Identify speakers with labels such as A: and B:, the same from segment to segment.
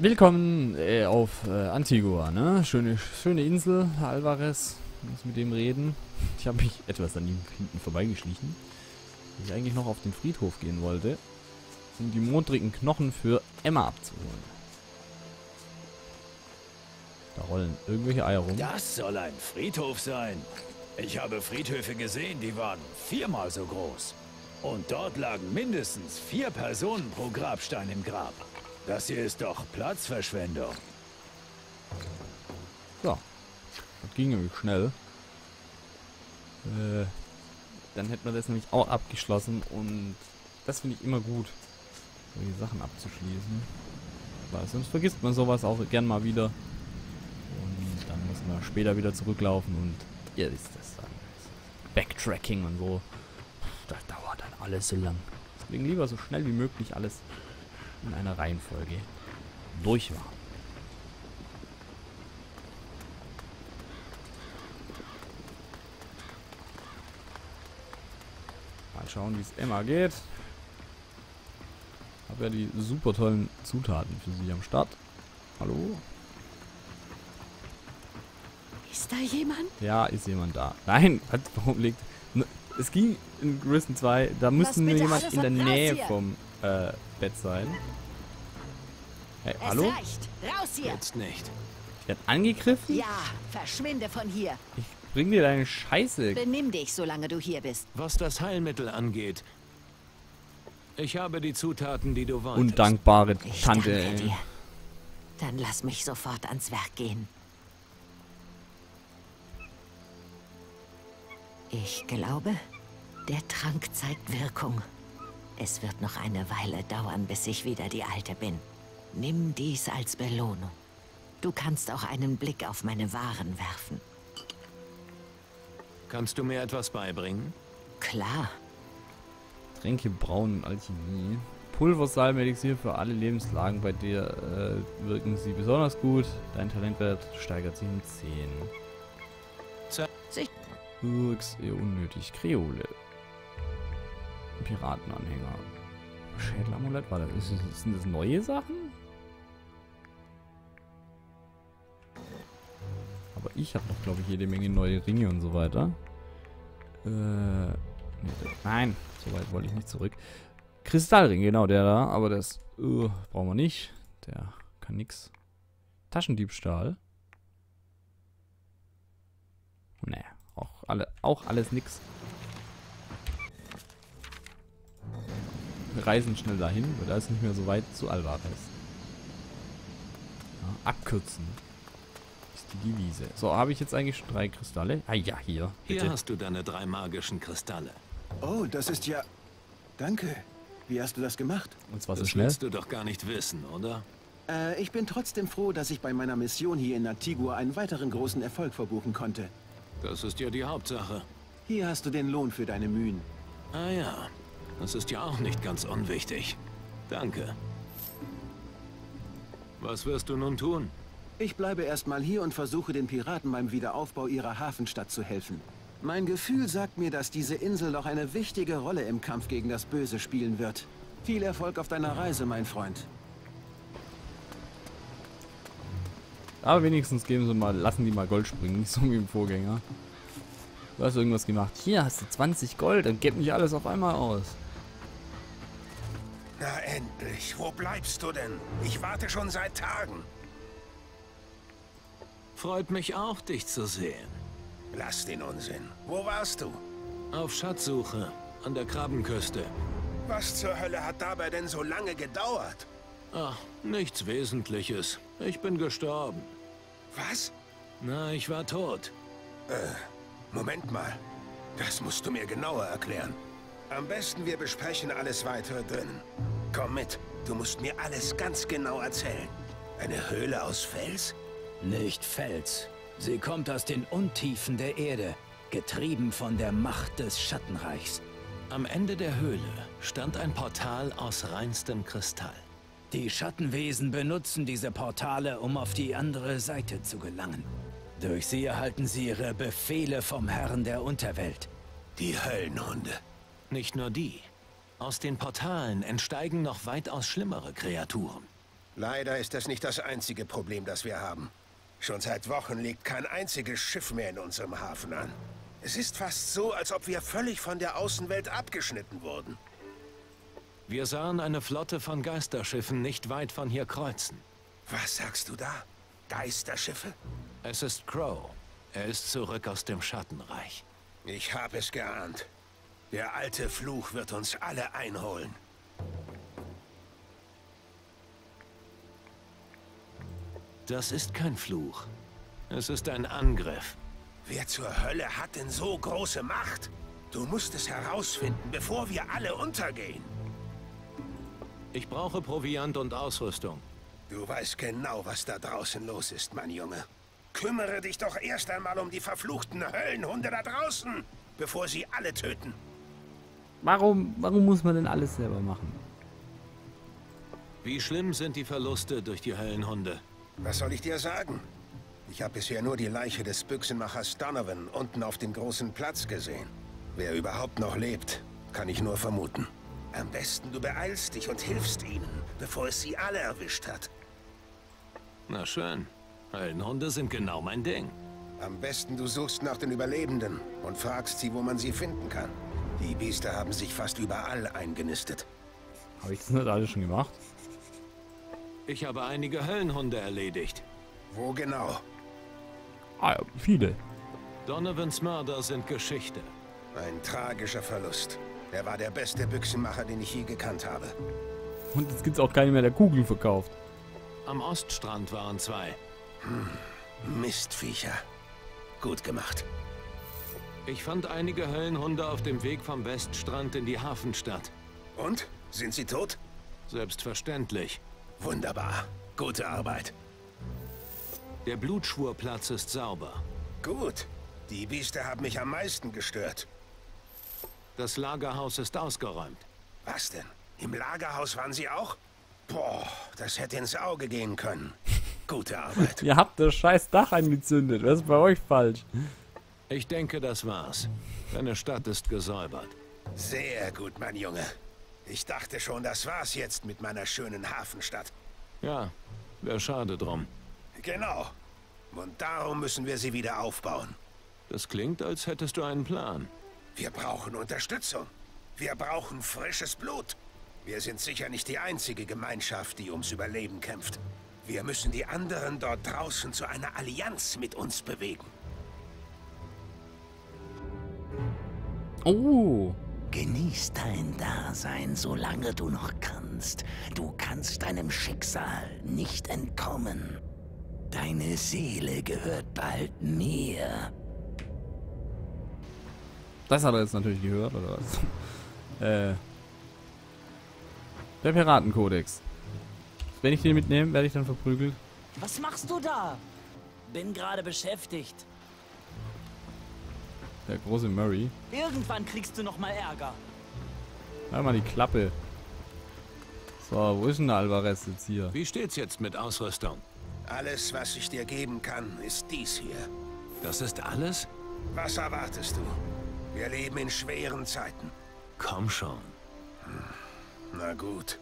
A: Willkommen äh, auf äh, Antigua, ne? Schöne, schöne Insel, Alvarez. Muss mit dem reden. Ich habe mich etwas an ihm hinten vorbeigeschlichen. Ich eigentlich noch auf den Friedhof gehen wollte, um die modrigen Knochen für Emma abzuholen. Da rollen irgendwelche Eier rum.
B: Das soll ein Friedhof sein. Ich habe Friedhöfe gesehen, die waren viermal so groß. Und dort lagen mindestens vier Personen pro Grabstein im Grab. Das hier ist doch Platzverschwendung.
A: So. Das ging nämlich schnell. Äh, dann hätten wir das nämlich auch abgeschlossen und das finde ich immer gut, solche Sachen abzuschließen. Weil sonst vergisst man sowas auch gern mal wieder. Und dann muss man später wieder zurücklaufen und ihr wisst das dann. Backtracking und so. Das dauert dann alles so lang. Deswegen lieber so schnell wie möglich alles in einer Reihenfolge durch war. Mal schauen, wie es Emma geht. Habe ja die super tollen Zutaten für sie am Start. Hallo?
C: Ist da jemand?
A: Ja, ist jemand da. Nein, was, warum liegt... Es ging in Risen 2, da müsste
C: bitte
A: jemand in der Nähe
C: hier.
A: vom äh, Bett sein. Hey,
C: Es
A: hallo?
C: reicht. Raus hier.
B: Jetzt nicht.
A: Ich werd angegriffen?
C: Ja, verschwinde von hier.
A: Ich bring dir deine Scheiße.
C: Benimm dich, solange du hier bist.
B: Was das Heilmittel angeht, ich habe die Zutaten, die du wolltest.
A: Undankbare
C: Ich
A: Tante,
C: danke
A: ey.
C: dir. Dann lass mich sofort ans Werk gehen. Ich glaube, der Trank zeigt Wirkung. Es wird noch eine Weile dauern, bis ich wieder die Alte bin. Nimm dies als Belohnung. Du kannst auch einen Blick auf meine Waren werfen.
B: Kannst du mir etwas beibringen?
C: Klar,
A: Tränke brauen Alchemie. Pulversalm Elixier für alle Lebenslagen. Bei dir äh, wirken sie besonders gut. Dein Talentwert steigert sich um 10.
C: Sich-
A: Urks eher unnötig. Kreole. Piratenanhänger. Schädelamulett, war das? Ist, das- sind das neue Sachen? Aber ich habe noch, glaube ich, jede Menge neue Ringe und so weiter. Äh, nein, so weit wollte ich nicht zurück. Kristallring, genau, der da, aber das uh, brauchen wir nicht. Der kann nix. Taschendiebstahl. Nee, auch, alle, auch alles nix. Reisen schnell dahin, weil da ist nicht mehr so weit zu Alvarez. Ja, abkürzen. Ist die Devise. So, habe ich jetzt eigentlich schon drei Kristalle? Ah ja, hier.
B: Hier
A: Bitte.
B: hast du deine drei magischen Kristalle.
D: Oh, das ist ja... Danke. Wie hast du das gemacht?
A: Und zwar so
B: Das
A: schnell.
B: willst du doch gar nicht wissen, oder?
D: Äh, ich bin trotzdem froh, dass ich bei meiner Mission hier in Antigua einen weiteren großen Erfolg verbuchen konnte.
B: Das ist ja die Hauptsache.
D: Hier hast du den Lohn für deine Mühen.
B: Ah ja, das ist ja auch nicht ganz unwichtig. Danke. Was wirst du nun tun?
D: Ich bleibe erstmal hier und versuche den Piraten beim Wiederaufbau ihrer Hafenstadt zu helfen. Mein Gefühl sagt mir, dass diese Insel noch eine wichtige Rolle im Kampf gegen das Böse spielen wird. Viel Erfolg auf deiner Reise, mein Freund.
A: Aber wenigstens geben sie mal, lassen die mal Gold springen, nicht so wie im Vorgänger. Du hast irgendwas gemacht. Hier hast du 20 Gold, dann gib nicht alles auf einmal aus.
E: Endlich, wo bleibst du denn? Ich warte schon seit Tagen.
B: Freut mich auch, dich zu sehen.
E: Lass den Unsinn. Wo warst du?
B: Auf Schatzsuche an der Krabbenküste.
E: Was zur Hölle hat dabei denn so lange gedauert?
B: Ach, nichts Wesentliches. Ich bin gestorben.
E: Was?
B: Na, ich war tot.
E: Moment mal. Das musst du mir genauer erklären. Am besten wir besprechen alles weitere drinnen. Komm mit. Du musst mir alles ganz genau erzählen. Eine Höhle aus Fels?
B: Nicht Fels. Sie kommt aus den Untiefen der Erde, getrieben von der Macht des Schattenreichs. Am Ende der Höhle stand ein Portal aus reinstem Kristall. Die Schattenwesen benutzen diese Portale, um auf die andere Seite zu gelangen. Durch sie erhalten sie ihre Befehle vom Herrn der Unterwelt.
E: Die Höllenhunde.
B: Nicht nur die. Aus den Portalen entsteigen noch weitaus schlimmere Kreaturen.
E: Leider ist das nicht das einzige Problem, das wir haben. Schon seit Wochen legt kein einziges Schiff mehr in unserem Hafen an. Es ist fast so, als ob wir völlig von der Außenwelt abgeschnitten wurden.
B: Wir sahen eine Flotte von Geisterschiffen nicht weit von hier kreuzen.
E: Was sagst du da? Geisterschiffe?
B: Es ist Crow. Er ist zurück aus dem Schattenreich.
E: Ich habe es geahnt. Der alte Fluch wird uns alle einholen.
B: Das ist kein Fluch. Es ist ein Angriff.
E: Wer zur Hölle hat denn so große Macht? Du musst es herausfinden, bevor wir alle untergehen.
B: Ich brauche Proviant und Ausrüstung.
E: Du weißt genau, was da draußen los ist, mein Junge. Kümmere dich doch erst einmal um die verfluchten Höllenhunde da draußen, bevor sie alle töten.
A: Warum, warum muss man denn alles selber machen?
B: Wie schlimm sind die Verluste durch die Höllenhunde?
E: Was soll ich dir sagen? Ich habe bisher nur die Leiche des Büchsenmachers Donovan unten auf dem großen Platz gesehen. Wer überhaupt noch lebt, kann ich nur vermuten. Am besten du beeilst dich und hilfst ihnen, bevor es sie alle erwischt hat.
B: Na schön. Höllenhunde sind genau mein Ding.
E: Am besten du suchst nach den Überlebenden und fragst sie, wo man sie finden kann. Die Biester haben sich fast überall eingenistet.
A: Habe ich das nicht alles schon gemacht?
B: Ich habe einige Höllenhunde erledigt.
E: Wo genau?
A: Ah, ja, viele.
B: Donovans Mörder sind Geschichte.
E: Ein tragischer Verlust. Er war der beste Büchsenmacher, den ich je gekannt habe.
A: Und jetzt gibt's auch keine mehr, der Kugeln verkauft.
B: Am Oststrand waren zwei.
E: Mistviecher. Gut gemacht.
B: Ich fand einige Höllenhunde auf dem Weg vom Weststrand in die Hafenstadt.
E: Und? Sind sie tot?
B: Selbstverständlich.
E: Wunderbar. Gute Arbeit.
B: Der Blutschwurplatz ist sauber.
E: Gut. Die Biester haben mich am meisten gestört.
B: Das Lagerhaus ist ausgeräumt.
E: Was denn? Im Lagerhaus waren sie auch? Boah, das hätte ins Auge gehen können. Gute Arbeit.
A: Ihr habt das scheiß Dach angezündet. Was ist bei euch falsch?
B: Ich denke, das war's. Deine Stadt ist gesäubert.
E: Sehr gut, mein Junge. Ich dachte schon, das war's jetzt mit meiner schönen Hafenstadt.
B: Ja, wäre schade drum.
E: Genau. Und darum müssen wir sie wieder aufbauen.
B: Das klingt, als hättest du einen Plan.
E: Wir brauchen Unterstützung. Wir brauchen frisches Blut. Wir sind sicher nicht die einzige Gemeinschaft, die ums Überleben kämpft. Wir müssen die anderen dort draußen zu einer Allianz mit uns bewegen.
A: Oh.
F: Genieß dein Dasein, solange du noch kannst. Du kannst deinem Schicksal nicht entkommen. Deine Seele gehört bald mir.
A: Das hat er jetzt natürlich gehört, oder was? äh. Der Piratenkodex. Wenn ich den mitnehme, werde ich dann verprügelt.
G: Was machst du da? Bin gerade beschäftigt.
A: Der große Murray.
G: Irgendwann kriegst du noch mal Ärger.
A: Halt mal die Klappe. So, wo ist denn der Alvarez jetzt hier?
B: Wie steht's jetzt mit Ausrüstung?
E: Alles, was ich dir geben kann, ist dies hier.
B: Das ist alles?
E: Was erwartest du? Wir leben in schweren Zeiten.
B: Komm schon.
E: Na gut.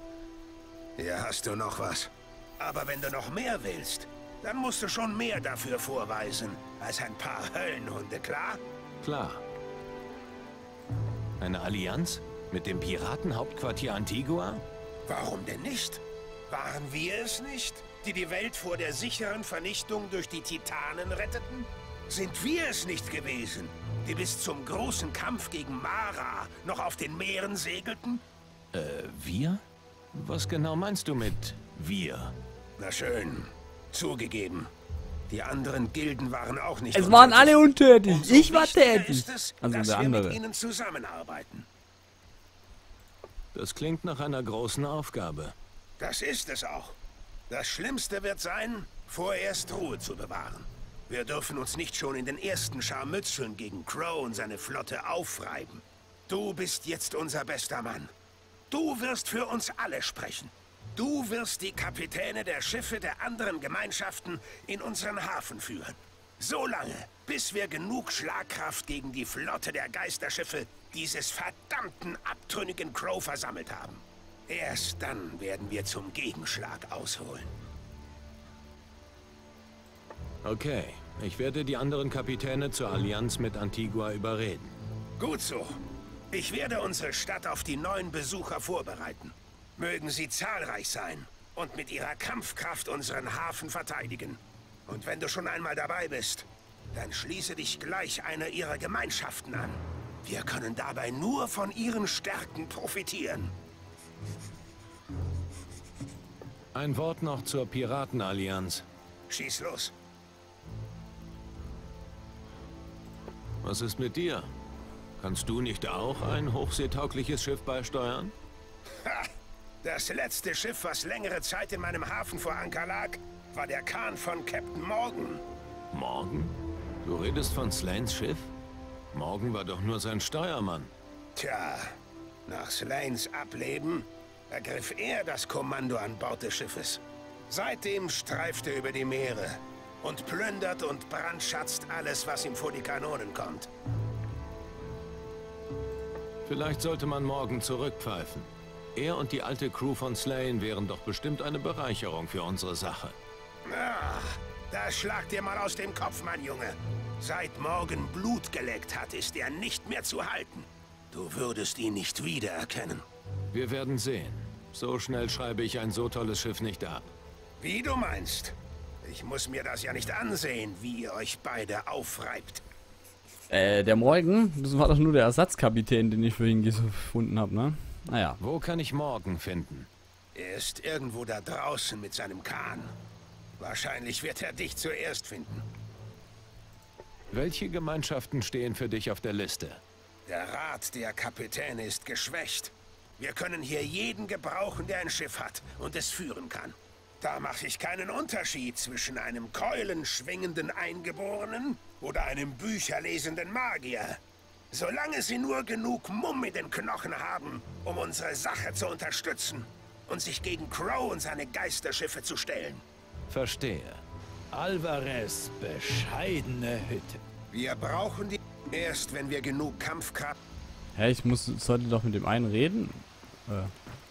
E: Hier hast du noch was. Aber wenn du noch mehr willst, dann musst du schon mehr dafür vorweisen, als ein paar Höllenhunde, klar?
B: Klar. Eine Allianz? Mit dem Piratenhauptquartier Antigua?
E: Warum denn nicht? Waren wir es nicht, die die Welt vor der sicheren Vernichtung durch die Titanen retteten? Sind wir es nicht gewesen, die bis zum großen Kampf gegen Mara noch auf den Meeren segelten?
B: Äh, wir? Was genau meinst du mit wir?
E: Na schön, zugegeben. Die anderen Gilden waren auch nicht
A: Es waren alle untätig.
E: Umso
A: Ich war tätig.
E: Ist es,
A: Also
E: dass
A: der
E: wir
A: andere.
E: mit ihnen zusammenarbeiten.
B: Das klingt nach einer großen Aufgabe.
E: Das ist es auch. Das Schlimmste wird sein, vorerst Ruhe zu bewahren. Wir dürfen uns nicht schon in den ersten Scharmützeln gegen Crow und seine Flotte aufreiben. Du bist jetzt unser bester Mann. Du wirst für uns alle sprechen. Du wirst die Kapitäne der Schiffe der anderen Gemeinschaften in unseren Hafen führen. So lange, bis wir genug Schlagkraft gegen die Flotte der Geisterschiffe dieses verdammten abtrünnigen Crow versammelt haben. Erst dann werden wir zum Gegenschlag ausholen.
B: Okay, ich werde die anderen Kapitäne zur Allianz mit Antigua überreden.
E: Gut so. Ich werde unsere Stadt auf die neuen Besucher vorbereiten. Mögen sie zahlreich sein und mit ihrer Kampfkraft unseren Hafen verteidigen. Und wenn du schon einmal dabei bist, dann schließe dich gleich einer ihrer Gemeinschaften an. Wir können dabei nur von ihren Stärken profitieren.
B: Ein Wort noch zur Piratenallianz.
E: Schieß los.
B: Was ist mit dir? Kannst du nicht auch ein hochseetaugliches Schiff beisteuern?
E: Ha! Das letzte Schiff, was längere Zeit in meinem Hafen vor Anker lag, war der Kahn von Captain Morgan.
B: Morgen? Du redest von Slanes Schiff? Morgan war doch nur sein Steuermann.
E: Tja, nach Slanes Ableben ergriff er das Kommando an Bord des Schiffes. Seitdem streift er über die Meere und plündert und brandschatzt alles, was ihm vor die Kanonen kommt.
B: Vielleicht sollte man morgen zurückpfeifen. Er und die alte Crew von Slane wären doch bestimmt eine Bereicherung für unsere Sache.
E: Ach, das schlagt dir mal aus dem Kopf, mein Junge. Seit morgen Blut geleckt hat, ist er nicht mehr zu halten. Du würdest ihn nicht wiedererkennen.
B: Wir werden sehen. So schnell schreibe ich ein so tolles Schiff nicht ab.
E: Wie du meinst. Ich muss mir das ja nicht ansehen, wie ihr euch beide aufreibt.
A: Äh, der Morgen, das war doch nur der Ersatzkapitän, den ich für ihn gefunden habe, ne? Naja.
B: Wo kann ich morgen finden?
E: Er ist irgendwo da draußen mit seinem Kahn. Wahrscheinlich wird er dich zuerst finden.
B: Welche Gemeinschaften stehen für dich auf der Liste?
E: Der Rat der Kapitäne ist geschwächt. Wir können hier jeden gebrauchen, der ein Schiff hat und es führen kann. Da mache ich keinen Unterschied zwischen einem keulenschwingenden Eingeborenen oder einem bücherlesenden Magier. Solange sie nur genug Mumm in den Knochen haben, um unsere Sache zu unterstützen und sich gegen Crow und seine Geisterschiffe zu stellen.
B: Verstehe.
H: Alvarez, bescheidene Hütte.
E: Wir brauchen die erst, wenn wir genug Kampfkraft...
A: Hä, ich muss, sollte doch mit dem einen reden? Äh,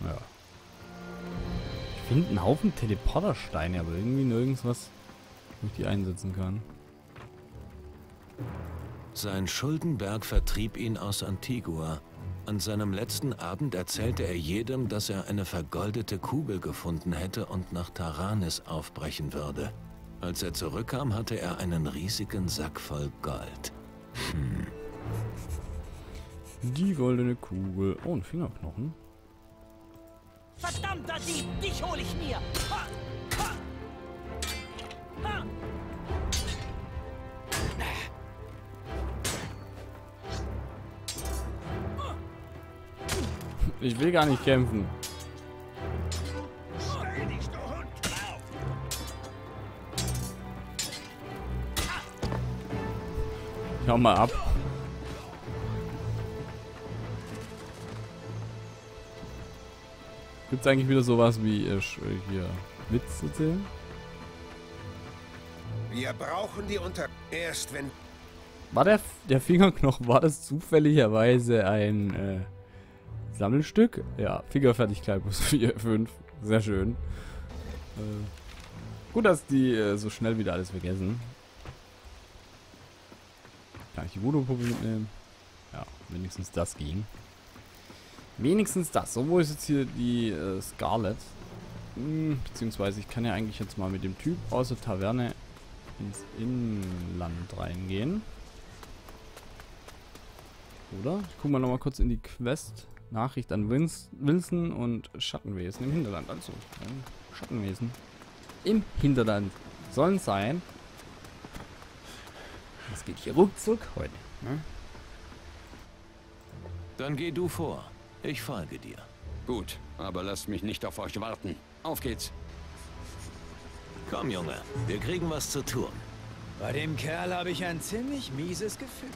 A: ja. Ich finde einen Haufen Teleportersteine, aber irgendwie nirgends was, wo ich die einsetzen kann.
B: Sein Schuldenberg vertrieb ihn aus Antigua. An seinem letzten Abend erzählte er jedem, dass er eine vergoldete Kugel gefunden hätte und nach Taranis aufbrechen würde. Als er zurückkam, hatte er einen riesigen Sack voll Gold. Hm.
A: Die goldene Kugel. Oh, ein Fingerknochen.
G: Verdammter Dieb, dich hol ich mir! Ha!
A: Ich will gar nicht kämpfen. Ich hau mal ab. Gibt's eigentlich wieder sowas wie äh, äh, hier Witz erzählen?
E: Wir brauchen die Unter... Erst wenn...
A: War der, der Fingerknochen, war das zufälligerweise ein äh, Sammelstück? Ja, Fingerfertigkeit plus 4, 5. Sehr schön. Äh, gut, dass die äh, so schnell wieder alles vergessen. Kann ich die Voodoo-Puppe mitnehmen? Ja, wenigstens das ging. Wenigstens das. So, wo ist jetzt hier die äh, Scarlet? Hm, beziehungsweise ich kann ja eigentlich jetzt mal mit dem Typ aus der Taverne ins Inland reingehen. Oder? Ich guck mal nochmal kurz in die Quest. Nachricht an Wins Wilson und Schattenwesen im Hinterland. Also, ähm, Schattenwesen im Hinterland sollen sein. Das geht hier ruckzuck heute. Ne?
B: Dann geh du vor. Ich folge dir.
I: Gut, aber lasst mich nicht auf euch warten. Auf geht's.
B: Komm, Junge, wir kriegen was zu tun.
H: Bei dem Kerl habe ich ein ziemlich mieses Gefühl.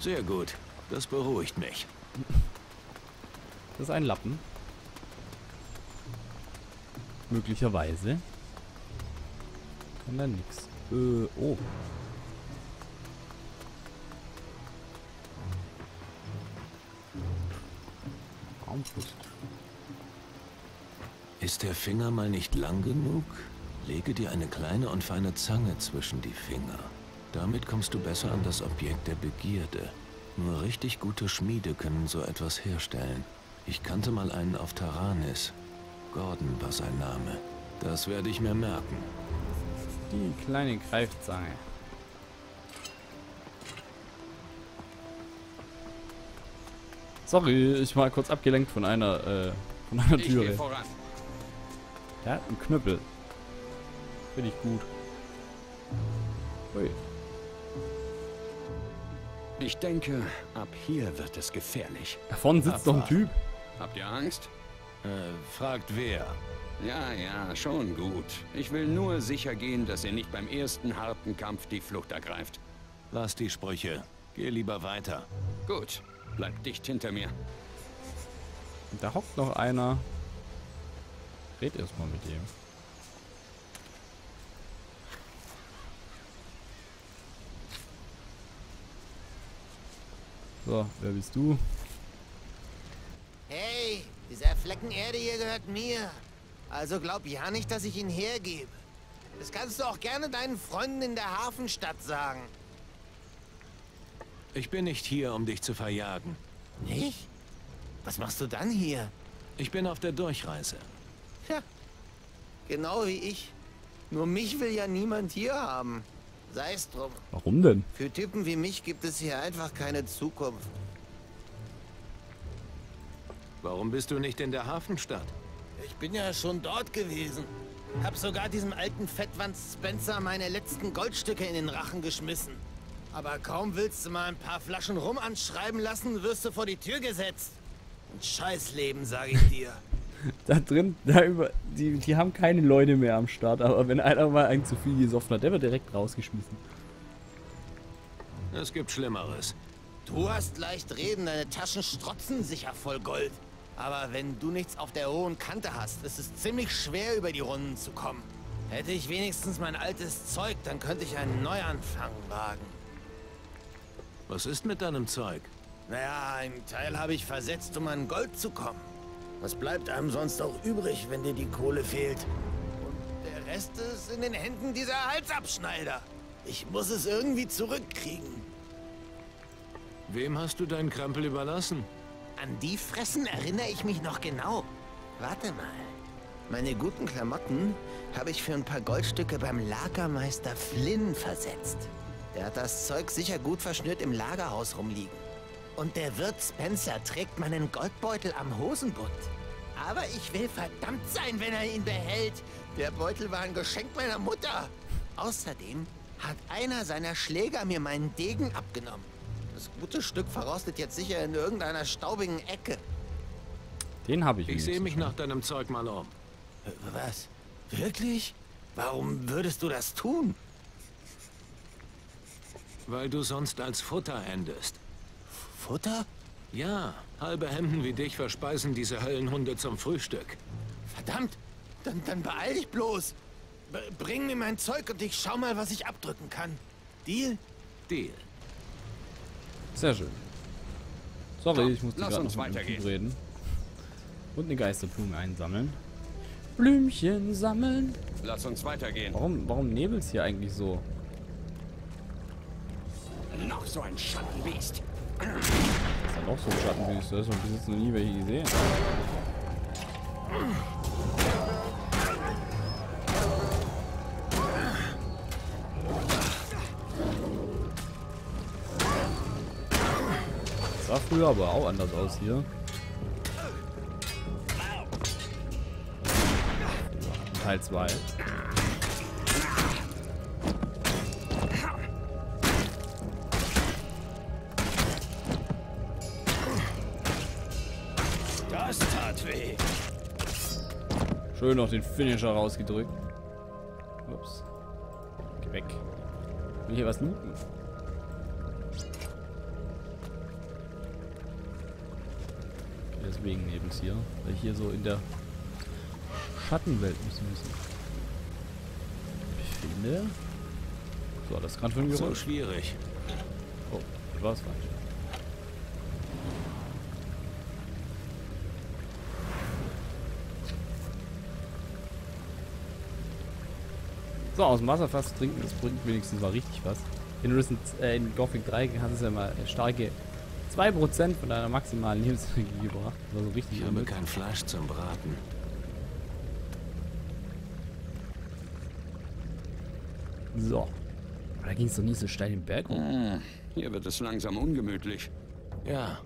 B: Sehr gut. Das beruhigt mich.
A: Das ist ein Lappen. Möglicherweise. Kann da nix. Äh, oh. Armbrust.
B: Ist der Finger mal nicht lang genug? Lege dir eine kleine und feine Zange zwischen die Finger. Damit kommst du besser an das Objekt der Begierde. Nur richtig gute Schmiede können so etwas herstellen. Ich kannte mal einen auf Taranis. Gordon war sein Name. Das werde ich mir merken.
A: Die kleine Greifzange. Sorry, ich war kurz abgelenkt von einer, äh, von einer Türe.
I: voran.
A: Der hat einen Knüppel. Finde ich gut. Ui.
I: Ich denke, ab hier wird es gefährlich.
A: Da vorne sitzt doch ein Typ.
I: Habt ihr Angst?
B: Äh, fragt wer?
I: Ja, ja, schon gut. Ich will nur sicher gehen, dass ihr nicht beim ersten harten Kampf die Flucht ergreift.
B: Lass die Sprüche. Geh lieber weiter.
I: Gut, bleibt dicht hinter mir.
A: Da hockt noch einer. Red erstmal mit ihm. So, wer bist du?
J: Dieser Flecken Erde hier gehört mir. Also glaub ja nicht, dass ich ihn hergebe. Das kannst du auch gerne deinen Freunden in der Hafenstadt sagen.
B: Ich bin nicht hier, um dich zu verjagen.
J: Nicht? Was machst du dann hier?
B: Ich bin auf der Durchreise.
J: Ja, genau wie ich. Nur mich will ja niemand hier haben. Sei es drum.
A: Warum denn?
J: Für Typen wie mich gibt es hier einfach keine Zukunft.
B: Warum bist du nicht in der Hafenstadt?
J: Ich bin ja schon dort gewesen. Hab sogar diesem alten Fettwanz Spencer meine letzten Goldstücke in den Rachen geschmissen. Aber kaum willst du mal ein paar Flaschen rum anschreiben lassen, wirst du vor die Tür gesetzt. Ein Scheißleben, sag ich dir.
A: Da drin, da über, die, die haben keine Leute mehr am Start, aber wenn einer mal einen zu viel gesoffen hat, der wird direkt rausgeschmissen.
B: Es gibt Schlimmeres.
J: Du hast leicht reden, deine Taschen strotzen sicher voll Gold. Aber wenn du nichts auf der hohen Kante hast, ist es ziemlich schwer, über die Runden zu kommen. Hätte ich wenigstens mein altes Zeug, dann könnte ich einen Neuanfang wagen.
B: Was ist mit deinem Zeug?
J: Naja, einen Teil habe ich versetzt, um an Gold zu kommen. Was bleibt einem sonst auch übrig, wenn dir die Kohle fehlt? Und der Rest ist in den Händen dieser Halsabschneider. Ich muss es irgendwie zurückkriegen.
B: Wem hast du deinen Krempel überlassen?
J: An die Fressen erinnere ich mich noch genau. Warte mal. Meine guten Klamotten habe ich für ein paar Goldstücke beim Lagermeister Flynn versetzt. Der hat das Zeug sicher gut verschnürt im Lagerhaus rumliegen. Und der Wirt Spencer trägt meinen Goldbeutel am Hosenbund. Aber ich will verdammt sein, wenn er ihn behält. Der Beutel war ein Geschenk meiner Mutter. Außerdem hat einer seiner Schläger mir meinen Degen abgenommen. Das gute Stück verrostet jetzt sicher in irgendeiner staubigen Ecke.
A: Den habe ich
B: Ich sehe mich nach deinem Zeug mal um.
J: Was? Wirklich? Warum würdest du das tun?
B: Weil du sonst als Futter endest.
J: Futter?
B: Ja, halbe Hemden wie dich verspeisen diese Höllenhunde zum Frühstück.
J: Verdammt! Dann, dann beeil dich bloß! B bring mir mein Zeug und ich schau mal, was ich abdrücken kann. Deal?
B: Deal.
A: Sehr schön. Sorry,
I: So,
A: ich musste
I: lass
A: gerade
I: uns
A: noch mit reden. Und eine Geisterblume einsammeln. Blümchen sammeln.
I: Lass uns weitergehen.
A: Warum, warum nebelt's hier eigentlich so?
I: Noch so ein Schattenbiest.
A: Das ist halt auch so ein Schattenwüste. Das ich bis jetzt noch nie welche gesehen. Sah früher aber auch anders aus hier. Teil 2.
J: Das tat weh.
A: Schön noch den Finisher rausgedrückt. Ups. Geh weg. Will hier was looten? Äh, hier so in der Schattenwelt müssen müssen. Ich finde. So, das kann schon
B: so schwierig.
A: Oh, ich war es falsch. So, aus dem Wasserfass trinken, das bringt wenigstens mal richtig was. In, Risen, äh, in Gothic 3 hast du ja mal starke 2% von deiner maximalen Lebensenergie gebracht. Das war so richtig
B: Ich habe kein Fleisch zum Braten.
A: So. Aber da ging es doch nie so steil den Berg hoch.
I: Hm, hier wird es langsam ungemütlich.
B: Ja,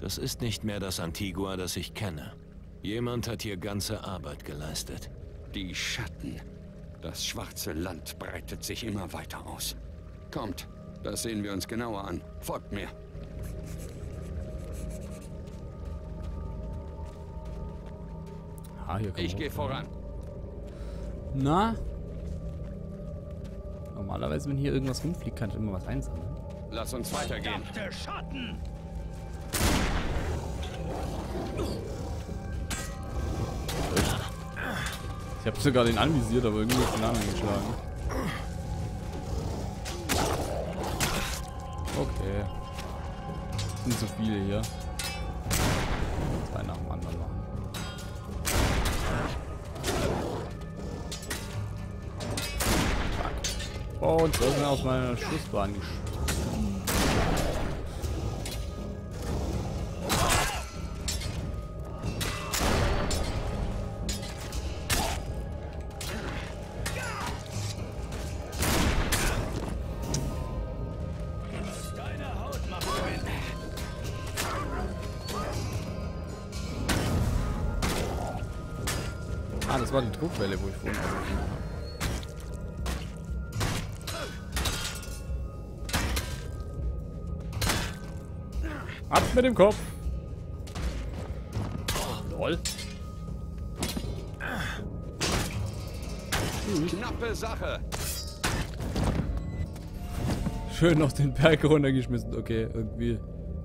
B: das ist nicht mehr das Antigua, das ich kenne. Jemand hat hier ganze Arbeit geleistet.
I: Die Schatten. Das schwarze Land breitet sich immer weiter aus. Kommt, das sehen wir uns genauer an. Folgt mir.
A: Ah, hier kann
I: Ich gehe voran.
A: Na? Normalerweise, wenn hier irgendwas rumfliegt, kann ich immer was einsammeln.
I: Lass uns weitergehen.
G: Der Schatten!
A: Ich habe sogar den anvisiert, aber irgendwie ist den anderen geschlagen. Okay. Sind zu viele hier. Und das ist mir aus meiner Schussbahn gesprungen. Ah, das war die Druckwelle, wo ich vorhin habe. Mit dem Kopf! Lol.
I: Knappe Sache.
A: Schön auf den Berg runtergeschmissen. Okay, irgendwie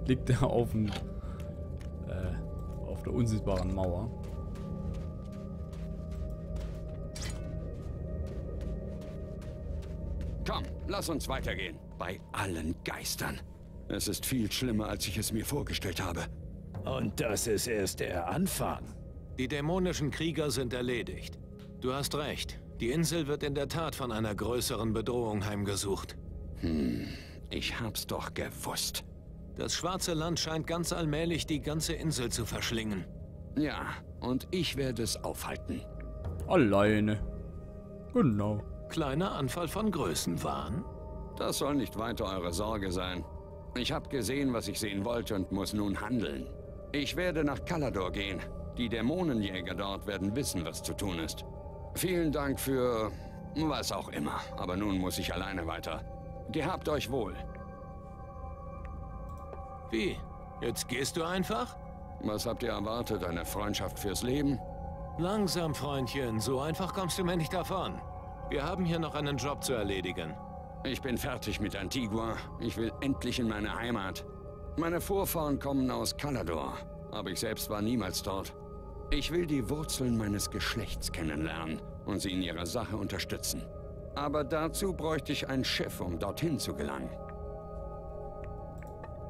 A: liegt er auf dem äh, auf der unsichtbaren Mauer.
I: Komm, lass uns weitergehen. Bei allen Geistern. Es ist viel schlimmer, als ich es mir vorgestellt habe.
H: Und das ist erst der Anfang.
B: Die dämonischen Krieger sind erledigt. Du hast recht. Die Insel wird in der Tat von einer größeren Bedrohung heimgesucht.
I: Ich hab's doch gewusst.
B: Das schwarze Land scheint ganz allmählich die ganze Insel zu verschlingen.
I: Ja, und ich werde es aufhalten.
A: Alleine. Genau.
B: Kleiner Anfall von Größenwahn?
I: Das soll nicht weiter eure Sorge sein. Ich habe gesehen, was ich sehen wollte und muss nun handeln. Ich werde nach Kalador gehen. Die Dämonenjäger dort werden wissen, was zu tun ist. Vielen Dank für was auch immer. Aber nun muss ich alleine weiter. Gehabt euch wohl.
B: Wie? Jetzt gehst du einfach?
I: Was habt ihr erwartet? Eine Freundschaft fürs Leben?
B: Langsam, Freundchen. So einfach kommst du mir nicht davon. Wir haben hier noch einen Job zu erledigen.
I: Ich bin fertig mit Antigua. Ich will endlich in meine Heimat. Meine Vorfahren kommen aus Kalador, aber ich selbst war niemals dort. Ich will die Wurzeln meines Geschlechts kennenlernen und sie in ihrer Sache unterstützen. Aber dazu bräuchte ich ein Schiff, um dorthin zu gelangen.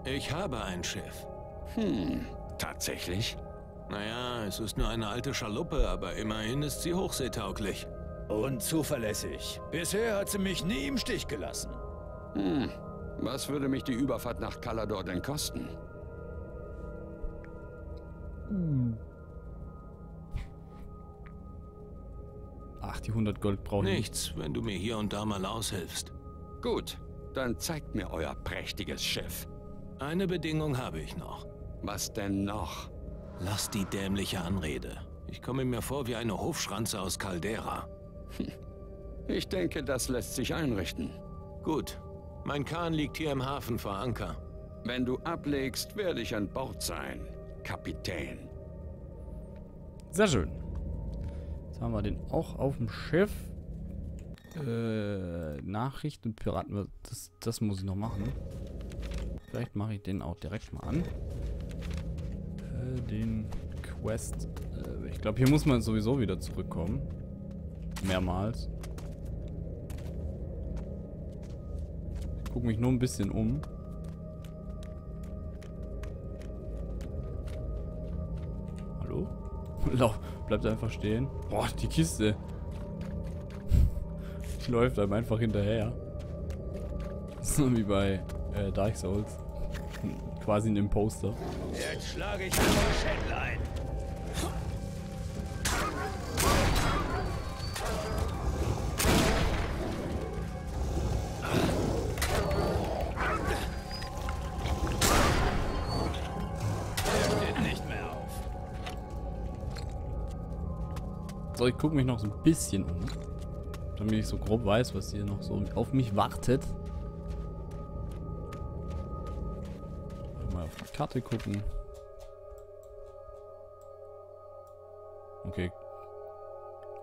B: Ich habe ein Schiff.
I: Hm, tatsächlich?
B: Naja, es ist nur eine alte Schaluppe, aber immerhin ist sie hochseetauglich.
H: Und zuverlässig. Bisher hat sie mich nie im Stich gelassen.
I: Hm, was würde mich die Überfahrt nach Kalador denn kosten?
A: Ach, die 100 Gold brauche ich nicht.
B: Nichts, wenn du mir hier und da mal aushilfst.
I: Gut, dann zeigt mir euer prächtiges Schiff.
B: Eine Bedingung habe ich noch.
I: Was denn noch?
B: Lass die dämliche Anrede. Ich komme mir vor wie eine Hofschranze aus Caldera.
I: Ich denke, das lässt sich einrichten.
B: Gut. Mein Kahn liegt hier im Hafen vor Anker.
I: Wenn du ablegst, werde ich an Bord sein, Kapitän.
A: Sehr schön. Jetzt haben wir den auch auf dem Schiff. Äh, Nachrichten, Piraten, das, das muss ich noch machen. Vielleicht mache ich den auch direkt mal an. Äh, den Quest. Äh, ich glaube, hier muss man sowieso wieder zurückkommen. Mehrmals. Ich gucke mich nur ein bisschen um. Hallo? Lauf, bleibt einfach stehen. Boah, die Kiste. läuft einem einfach hinterher. So wie bei äh, Dark Souls. Quasi ein Imposter.
H: Jetzt schlage ich ein.
A: So, ich gucke mich noch so ein bisschen um. Damit ich so grob weiß, was hier noch so auf mich wartet. Mal auf die Karte gucken. Okay.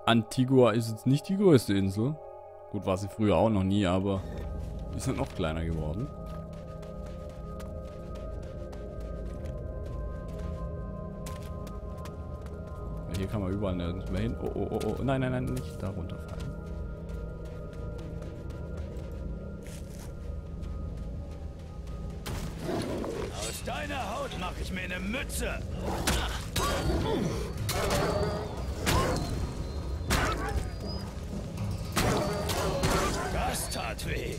A: Antigua ist jetzt nicht die größte Insel. Gut, war sie früher auch noch nie, aber ist halt noch kleiner geworden. Hier kann man überall nirgends mehr hin. Oh, oh, oh, oh. Nein, nein, nein, nicht da runterfallen.
H: Aus deiner Haut mache ich mir eine Mütze. Das tat weh.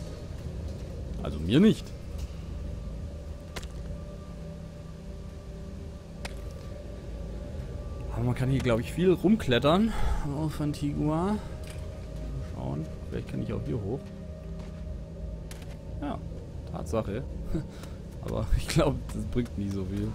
A: Also mir nicht. Hier, glaube ich, viel rumklettern auf Antigua. Mal schauen. Vielleicht kann ich auch hier hoch. Ja, Tatsache. Aber ich glaube, das bringt nie so viel.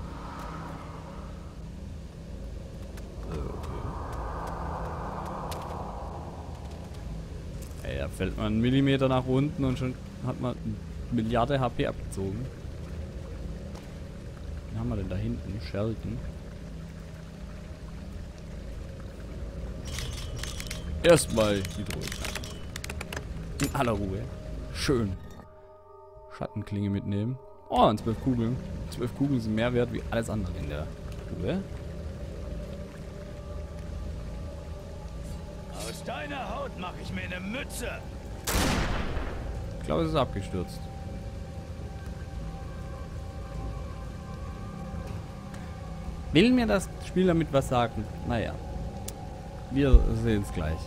A: Ey, da fällt man einen Millimeter nach unten und schon hat man eine Milliarde HP abgezogen. Wen haben wir denn da hinten? Sheldon. Erstmal die Drohne. In aller Ruhe. Schön. Schattenklinge mitnehmen. Oh, und zwölf Kugeln. Zwölf Kugeln sind mehr wert wie alles andere in der Kugel.
H: Aus deiner Haut mache ich mir eine Mütze.
A: Ich glaube, es ist abgestürzt. Will mir das Spiel damit was sagen? Naja. Wir sehen es gleich.